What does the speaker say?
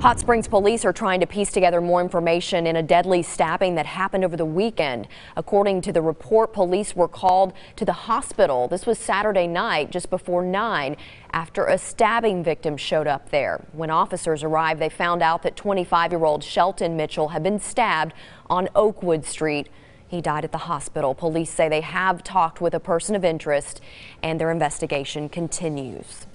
Hot Springs police are trying to piece together more information in a deadly stabbing that happened over the weekend. According to the report, police were called to the hospital. This was Saturday night just before 9 after a stabbing victim showed up there. When officers arrived, they found out that 25-year-old Shelton Mitchell had been stabbed on Oakwood Street. He died at the hospital. Police say they have talked with a person of interest and their investigation continues.